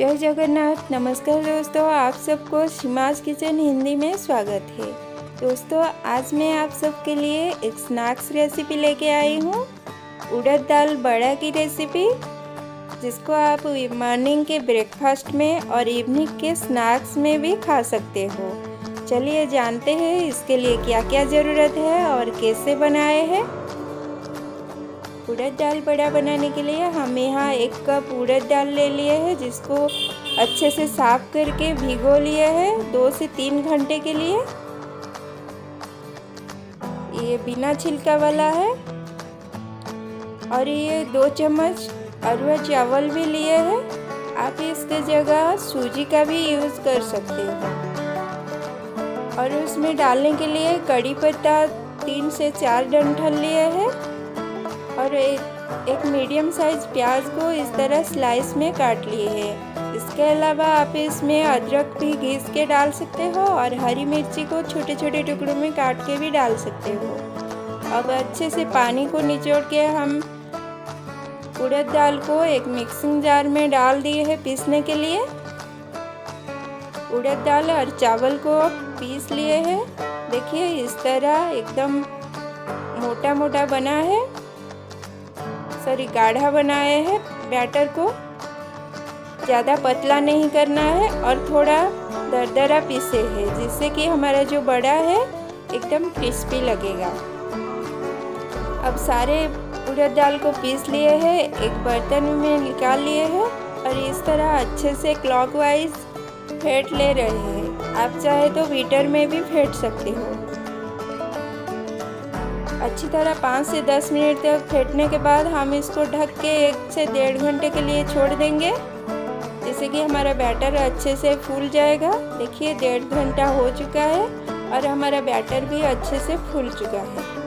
जय जगन्नाथ। नमस्कार दोस्तों, आप सबको सीमाज किचन हिंदी में स्वागत है। दोस्तों, आज मैं आप सबके लिए एक स्नैक्स रेसिपी लेके आई हूँ। उड़द दाल बड़ा की रेसिपी जिसको आप मॉर्निंग के ब्रेकफास्ट में और इवनिंग के स्नैक्स में भी खा सकते हो। चलिए जानते हैं इसके लिए क्या क्या ज़रूरत है और कैसे बनाए हैं। उड़द दाल बड़ा बनाने के लिए हम यहाँ एक कप उड़द दाल ले लिए हैं, जिसको अच्छे से साफ़ करके भिगो लिए हैं, दो से तीन घंटे के लिए। ये बिना छिलका वाला है। और ये दो चम्मच अरवा चावल भी लिए हैं। आप इसके जगह सूजी का भी यूज़ कर सकते हो। और उसमें डालने के लिए कड़ी पत्ता तीन से चार डंठल लिए हैं। और एक एक मीडियम साइज़ प्याज को इस तरह स्लाइस में काट लिए है। इसके अलावा आप इसमें अदरक भी घीस के डाल सकते हो और हरी मिर्ची को छोटे छोटे टुकड़ों में काट के भी डाल सकते हो। अब अच्छे से पानी को निचोड़ के हम उड़द दाल को एक मिक्सिंग जार में डाल दिए है पीसने के लिए। उड़द दाल और चावल को पीस लिए हैं। देखिए इस तरह एकदम मोटा मोटा बना है। सॉरी, गाढ़ा बनाया है बैटर को। ज़्यादा पतला नहीं करना है और थोड़ा दरदरा पीसे है, जिससे कि हमारा जो बड़ा है, एकदम क्रिस्पी लगेगा। अब सारे उड़द दाल को पीस लिए हैं, एक बर्तन में निकाल लिए हैं और इस तरह अच्छे से क्लॉकवाइज फेंट ले रहे हैं। आप चाहे तो वीटर में भी फेंट सकते हो। अच्छी तरह पाँच से दस मिनट तक फेंटने के बाद हम इसको ढक के एक से डेढ़ घंटे के लिए छोड़ देंगे। जैसे कि हमारा बैटर अच्छे से फूल जाएगा। देखिए, डेढ़ घंटा हो चुका है और हमारा बैटर भी अच्छे से फूल चुका है।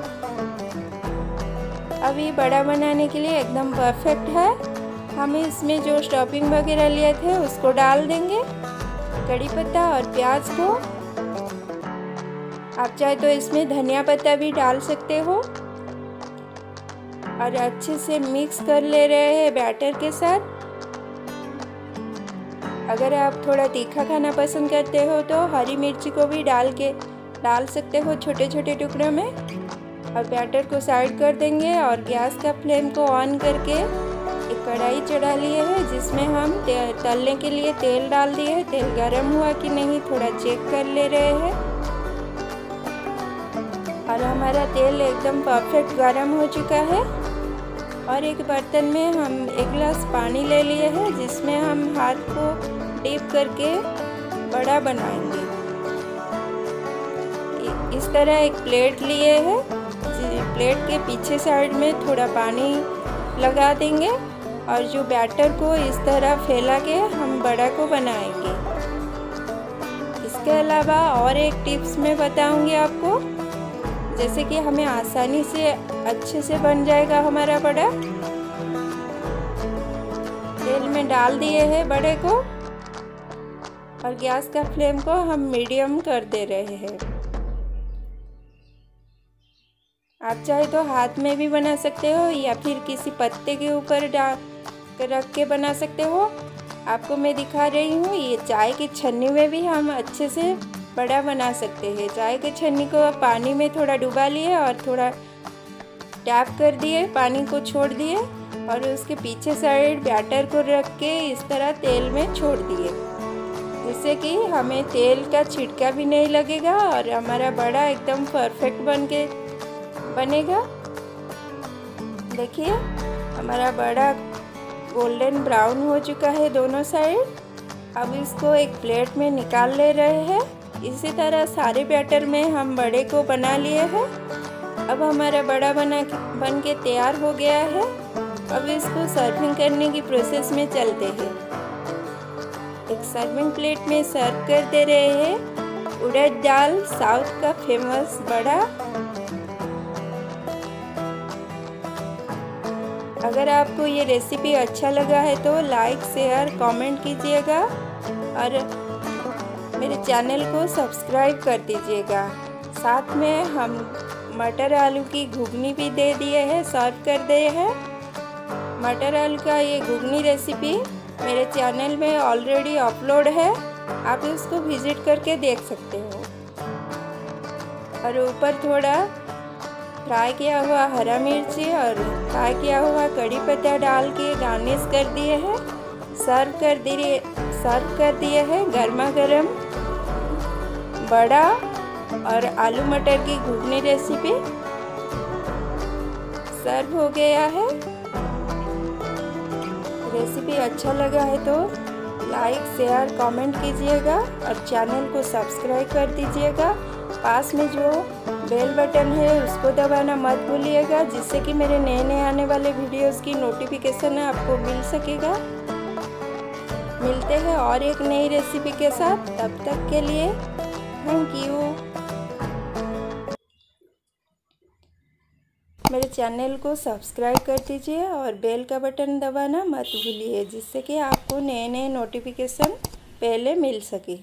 अब ये बड़ा बनाने के लिए एकदम परफेक्ट है। हम इसमें जो स्टॉपिंग वगैरह लिए थे, उसको डाल देंगे। कड़ी पत्ता और प्याज को आप चाहे तो इसमें धनिया पत्ता भी डाल सकते हो। और अच्छे से मिक्स कर ले रहे हैं बैटर के साथ। अगर आप थोड़ा तीखा खाना पसंद करते हो तो हरी मिर्ची को भी डाल के, डाल सकते हो छोटे छोटे टुकड़ों में। और बैटर को साइड कर देंगे और गैस का फ्लेम को ऑन करके एक कढ़ाई चढ़ा लिए है, जिसमें हम तलने के लिए तेल डाल दिए हैं। तेल गर्म हुआ कि नहीं, थोड़ा चेक कर ले रहे हैं। और हमारा तेल एकदम परफेक्ट गर्म हो चुका है। और एक बर्तन में हम एक गिलास पानी ले लिए हैं, जिसमें हम हाथ को डिप करके बड़ा बनाएँगे। इस तरह एक प्लेट लिए हैं प्लेट के पीछे साइड में थोड़ा पानी लगा देंगे और जो बैटर को इस तरह फैला के हम बड़ा को बनाएँगे। इसके अलावा और एक टिप्स मैं बताऊँगी आपको। जैसे कि हमें आसानी से, अच्छे से बन जाएगा हमारा बड़ा तेल में डाल दिए हैं बड़े को और गैस का फ्लेम को हम मीडियम कर दे रहे हैं। आप चाहे तो हाथ में भी बना सकते हो या फिर किसी पत्ते के ऊपर डाल रख के बना सकते हो। आपको मैं दिखा रही हूँ, ये चाय की छन्नी में भी हम अच्छे से बड़ा बना सकते हैं। चाय के छन्नी को आप पानी में थोड़ा डुबा लिए और थोड़ा टैप कर दिए, पानी को छोड़ दिए और उसके पीछे साइड बैटर को रख के इस तरह तेल में छोड़ दिए। जिससे कि हमें तेल का छिटका भी नहीं लगेगा और हमारा बड़ा एकदम परफेक्ट बन के बनेगा। देखिए, हमारा बड़ा गोल्डन ब्राउन हो चुका है दोनों साइड। अब इसको एक प्लेट में निकाल ले रहे हैं। इसी तरह सारे बैटर में हम बड़े को बना लिए हैं। अब हमारा बड़ा बना बन के तैयार हो गया है। अब इसको सर्विंग करने की प्रोसेस में चलते हैं। एक सर्विंग प्लेट में सर्व कर दे रहे हैं। उड़द दाल, साउथ का फ़ेमस बड़ा। अगर आपको ये रेसिपी अच्छा लगा है तो लाइक शेयर कमेंट कीजिएगा। और मेरे चैनल को सब्सक्राइब कर दीजिएगा। साथ में हम मटर आलू की घुगनी भी दे दिए हैं, सर्व कर दिए हैं। मटर आलू का ये घुगनी रेसिपी मेरे चैनल में ऑलरेडी अपलोड है। आप उसको विज़िट करके देख सकते हो। और ऊपर थोड़ा फ्राई किया हुआ हरा मिर्ची और फ्राई किया हुआ कड़ी पत्ता डाल के गार्निश कर दिए हैं। सर्व कर दिए, सर्व कर दिए हैं गर्मा गर्म बड़ा और आलू मटर की घुगनी रेसिपी सर्व हो गया है। रेसिपी अच्छा लगा है तो लाइक शेयर कमेंट कीजिएगा और चैनल को सब्सक्राइब कर दीजिएगा। पास में जो बेल बटन है उसको दबाना मत भूलिएगा, जिससे कि मेरे नए नए आने वाले वीडियोस की नोटिफिकेशन आपको मिल सकेगा। मिलते हैं और एक नई रेसिपी के साथ। तब तक के लिए थैंक यू मेरे चैनल को सब्सक्राइब कर दीजिए और बेल का बटन दबाना मत भूलिए, जिससे कि आपको नए नए नोटिफिकेशन पहले मिल सके।